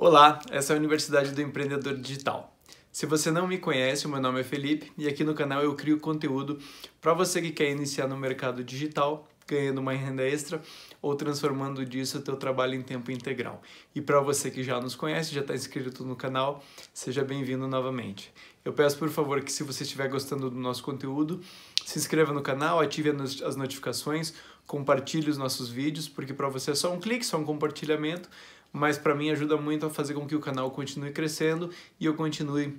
Olá, essa é a Universidade do Empreendedor Digital. Se você não me conhece, meu nome é Felipe e aqui no canal eu crio conteúdo para você que quer iniciar no mercado digital, ganhando uma renda extra ou transformando disso o teu trabalho em tempo integral. E para você que já nos conhece, já está inscrito no canal, seja bem-vindo novamente. Eu peço por favor que se você estiver gostando do nosso conteúdo, se inscreva no canal, ative as notificações, compartilhe os nossos vídeos, porque para você é só um clique, só um compartilhamento mas para mim ajuda muito a fazer com que o canal continue crescendo e eu continue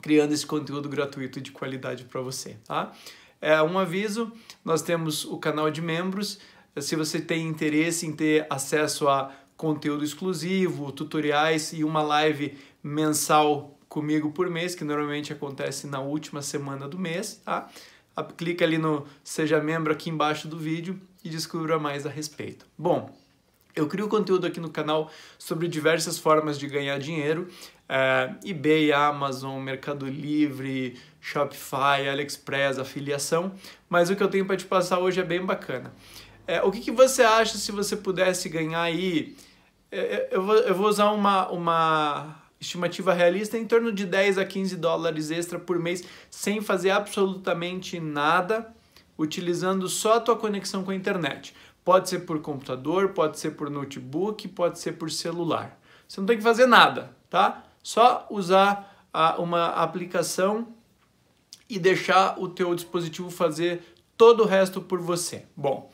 criando esse conteúdo gratuito de qualidade para você, tá? É um aviso, nós temos o canal de membros, se você tem interesse em ter acesso a conteúdo exclusivo, tutoriais e uma live mensal comigo por mês, que normalmente acontece na última semana do mês, tá? Clica ali no Seja Membro aqui embaixo do vídeo e descubra mais a respeito. Bom, eu crio conteúdo aqui no canal sobre diversas formas de ganhar dinheiro, é, eBay, Amazon, Mercado Livre, Shopify, AliExpress, afiliação, mas o que eu tenho para te passar hoje é bem bacana. É, o que, que, você acha se você pudesse ganhar aí? É, é, eu, vou, eu vou usar uma, uma estimativa realista em torno de 10 a 15 dólares extra por mês, sem fazer absolutamente nada, utilizando só a tua conexão com a internet. Pode ser por computador, pode ser por notebook, pode ser por celular. Você não tem que fazer nada, tá? Só usar a, uma aplicação e deixar o teu dispositivo fazer todo o resto por você. Bom,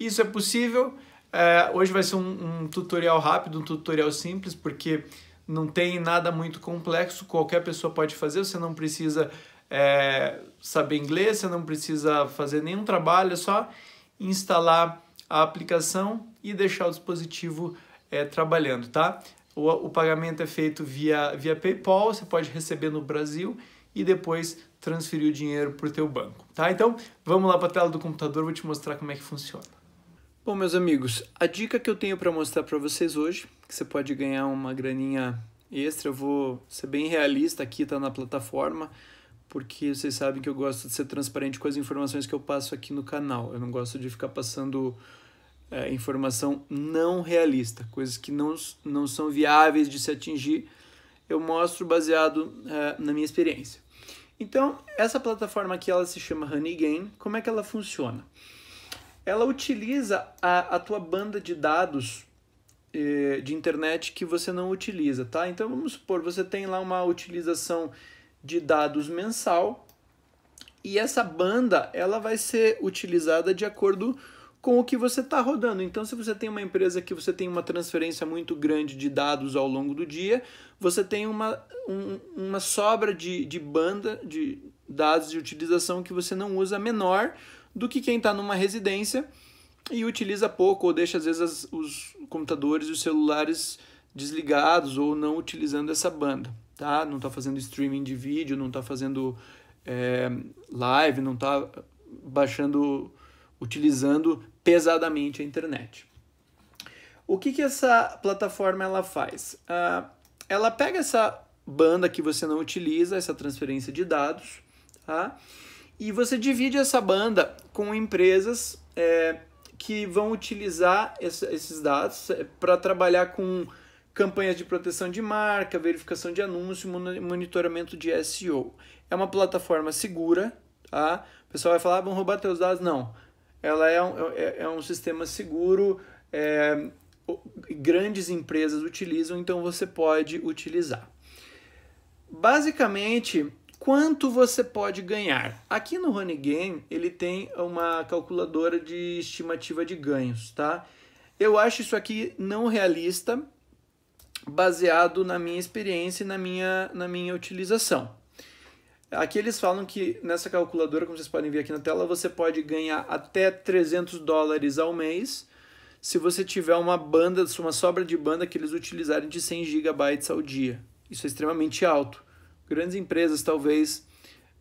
isso é possível. É, hoje vai ser um, um tutorial rápido, um tutorial simples, porque não tem nada muito complexo, qualquer pessoa pode fazer, você não precisa é, saber inglês, você não precisa fazer nenhum trabalho, é só instalar a aplicação e deixar o dispositivo é, trabalhando, tá? O, o pagamento é feito via, via PayPal, você pode receber no Brasil e depois transferir o dinheiro para o teu banco, tá? Então, vamos lá para a tela do computador, vou te mostrar como é que funciona. Bom, meus amigos, a dica que eu tenho para mostrar para vocês hoje, que você pode ganhar uma graninha extra, eu vou ser bem realista aqui, tá na plataforma, porque vocês sabem que eu gosto de ser transparente com as informações que eu passo aqui no canal. Eu não gosto de ficar passando é, informação não realista, coisas que não, não são viáveis de se atingir. Eu mostro baseado é, na minha experiência. Então, essa plataforma aqui, ela se chama Honey Game. Como é que ela funciona? Ela utiliza a, a tua banda de dados eh, de internet que você não utiliza, tá? Então, vamos supor, você tem lá uma utilização de dados mensal e essa banda ela vai ser utilizada de acordo com o que você está rodando. Então, se você tem uma empresa que você tem uma transferência muito grande de dados ao longo do dia, você tem uma, um, uma sobra de, de banda de dados de utilização que você não usa menor do que quem está numa residência e utiliza pouco ou deixa às vezes as, os computadores e os celulares desligados ou não utilizando essa banda tá? Não está fazendo streaming de vídeo, não está fazendo é, live, não está baixando, utilizando pesadamente a internet. O que, que essa plataforma ela faz? Uh, ela pega essa banda que você não utiliza, essa transferência de dados, tá? e você divide essa banda com empresas é, que vão utilizar esses dados é, para trabalhar com campanhas de proteção de marca, verificação de anúncio, monitoramento de SEO. É uma plataforma segura, tá? O pessoal vai falar, ah, vão roubar teus dados. Não, ela é um, é, é um sistema seguro, é, grandes empresas utilizam, então você pode utilizar. Basicamente, quanto você pode ganhar? Aqui no Honey Game, ele tem uma calculadora de estimativa de ganhos, tá? Eu acho isso aqui não realista, baseado na minha experiência e na minha, na minha utilização. Aqui eles falam que nessa calculadora, como vocês podem ver aqui na tela, você pode ganhar até 300 dólares ao mês se você tiver uma banda, uma sobra de banda que eles utilizarem de 100 gigabytes ao dia. Isso é extremamente alto. Grandes empresas talvez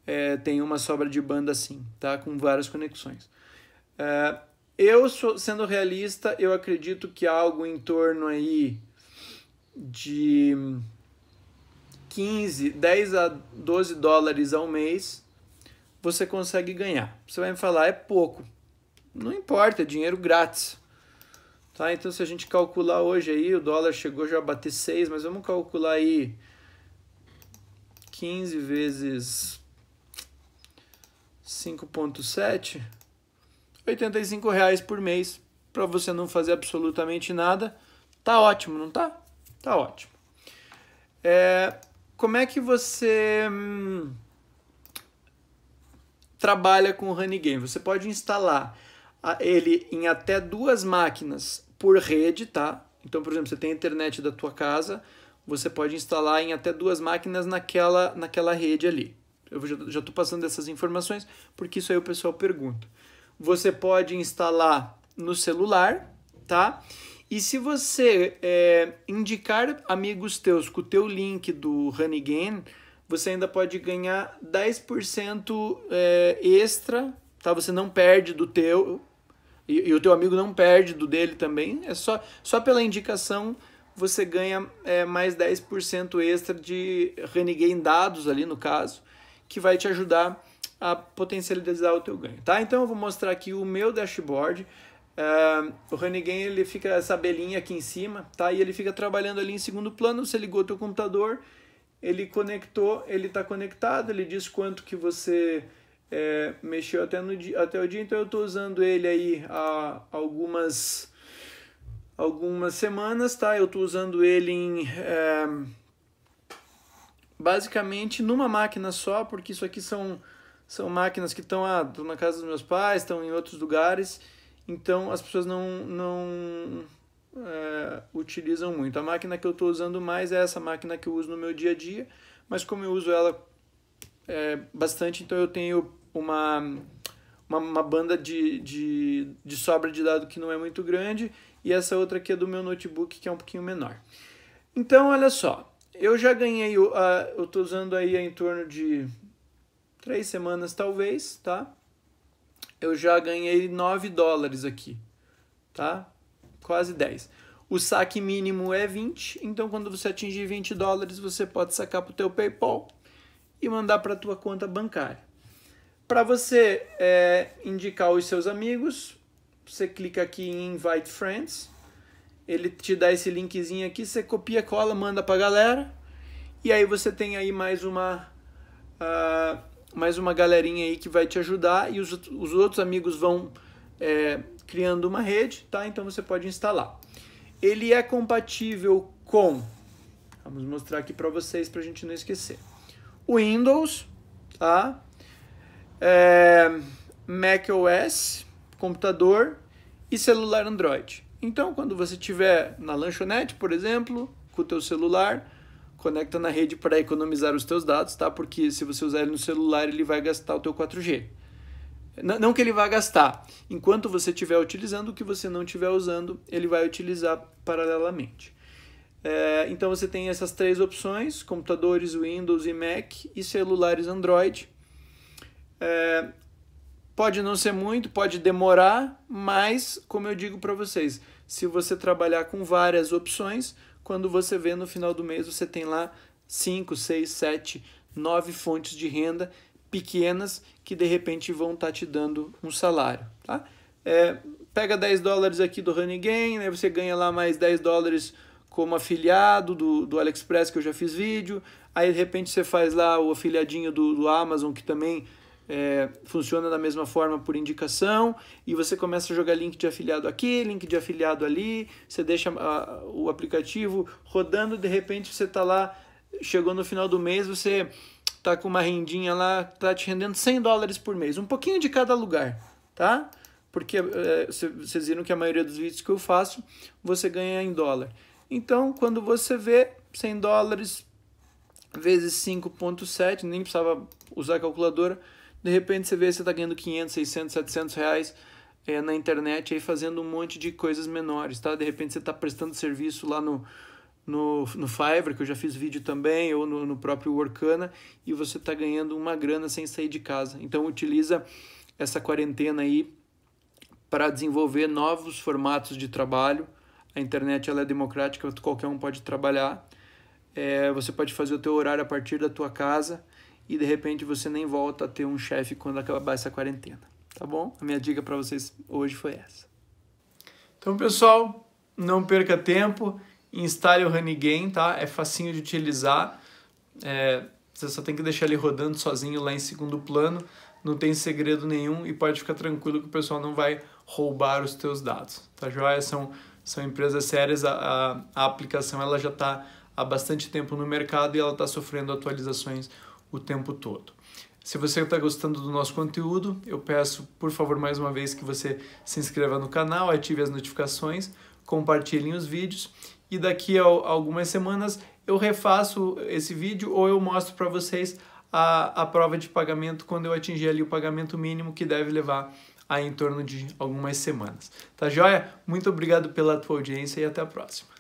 é, tenham uma sobra de banda assim, tá? com várias conexões. É, eu, sendo realista, eu acredito que algo em torno aí de 15, 10 a 12 dólares ao mês, você consegue ganhar. Você vai me falar, é pouco. Não importa, é dinheiro grátis. Tá? Então, se a gente calcular hoje aí, o dólar chegou já a bater 6, mas vamos calcular aí 15 vezes 5.7, 85 reais por mês para você não fazer absolutamente nada. Tá ótimo, não tá? Tá ótimo. É, como é que você hum, trabalha com o Honey Game? Você pode instalar ele em até duas máquinas por rede, tá? Então, por exemplo, você tem a internet da tua casa, você pode instalar em até duas máquinas naquela, naquela rede ali. Eu já estou passando essas informações porque isso aí o pessoal pergunta. Você pode instalar no celular, tá? E se você é, indicar amigos teus com o teu link do Honeygain, você ainda pode ganhar 10% é, extra, tá? Você não perde do teu e, e, o teu amigo não perde do dele também. É só, só pela indicação você ganha é, mais 10% extra de Honeygain dados ali no caso, que vai te ajudar a potencializar o teu ganho, tá? Então eu vou mostrar aqui o meu dashboard. Uh, o Honeygain ele fica essa abelhinha aqui em cima, tá? E ele fica trabalhando ali em segundo plano. Você ligou o teu computador, ele conectou, ele está conectado, ele diz quanto que você é, mexeu até, no dia, até o dia, então eu estou usando ele aí há algumas, algumas semanas, tá? Eu estou usando ele em... É, basicamente numa máquina só, porque isso aqui são, são máquinas que estão ah, na casa dos meus pais, estão em outros lugares, então as pessoas não, não é, utilizam muito. A máquina que eu estou usando mais é essa máquina que eu uso no meu dia a dia, mas como eu uso ela é, bastante, então eu tenho uma, uma, uma, banda de, de, de sobra de dado que não é muito grande e essa outra aqui é do meu notebook que é um pouquinho menor. Então, olha só, eu já ganhei, eu estou usando aí em torno de três semanas talvez, tá? Eu já ganhei 9 dólares aqui, tá? Quase 10. O saque mínimo é 20, então quando você atingir 20 dólares, você pode sacar para o teu PayPal e mandar para a tua conta bancária. Para você é, indicar os seus amigos, você clica aqui em Invite Friends, ele te dá esse linkzinho aqui, você copia, cola, manda para a galera, e aí você tem aí mais uma uh, mais uma galerinha aí que vai te ajudar e os, os outros amigos vão é, criando uma rede, tá? Então você pode instalar. Ele é compatível com, vamos mostrar aqui para vocês para a gente não esquecer. Windows, tá? É, Mac OS, computador e celular Android. Então, quando você estiver na lanchonete, por exemplo, com o teu celular, conecta na rede para economizar os teus dados, tá? Porque se você usar ele no celular, ele vai gastar o teu 4G. Não que ele vá gastar. Enquanto você estiver utilizando, o que você não estiver usando, ele vai utilizar paralelamente. É, então você tem essas três opções: computadores Windows e Mac e celulares Android. É, pode não ser muito, pode demorar, mas como eu digo para vocês, se você trabalhar com várias opções, quando você vê no final do mês você tem lá 5, 6, 7, 9 fontes de renda pequenas que de repente vão estar tá te dando um salário. Tá? É, pega 10 dólares aqui do Honey Gain, né, você ganha lá mais 10 dólares como afiliado do, do AliExpress, que eu já fiz vídeo. Aí de repente você faz lá o afiliadinho do, do Amazon, que também é, funciona da mesma forma por indicação, e você começa a jogar link de afiliado aqui, link de afiliado ali, você deixa a, o aplicativo rodando, de repente você está lá, chegou no final do mês, você tá com uma rendinha lá, tá te rendendo 100 dólares por mês, um pouquinho de cada lugar, tá? Porque é, vocês viram que a maioria dos vídeos que eu faço, você ganha em dólar. Então, quando você vê 100 dólares vezes 5.7, nem precisava usar a calculadora, de repente você vê que você está ganhando 500, 600, 700 reais é, na internet aí fazendo um monte de coisas menores, tá? De repente você está prestando serviço lá no, no, no Fiverr, que eu já fiz vídeo também, ou no, no próprio Workana, e você está ganhando uma grana sem sair de casa. Então utiliza essa quarentena aí para desenvolver novos formatos de trabalho. A internet ela é democrática, qualquer um pode trabalhar. É, você pode fazer o teu horário a partir da tua casa e de repente você nem volta a ter um chefe quando acabar essa quarentena. Tá bom? A minha dica para vocês hoje foi essa. Então, pessoal, não perca tempo, instale o Honeygain, tá? É facinho de utilizar, é, você só tem que deixar ele rodando sozinho lá em segundo plano, não tem segredo nenhum e pode ficar tranquilo que o pessoal não vai roubar os teus dados, tá joia? São, são empresas sérias, a, a, a aplicação ela já está há bastante tempo no mercado e ela está sofrendo atualizações o tempo todo. Se você está gostando do nosso conteúdo, eu peço, por favor, mais uma vez que você se inscreva no canal, ative as notificações, compartilhem os vídeos e daqui a algumas semanas eu refaço esse vídeo ou eu mostro para vocês a, a prova de pagamento quando eu atingir ali o pagamento mínimo que deve levar a em torno de algumas semanas. Tá joia? Muito obrigado pela tua audiência e até a próxima.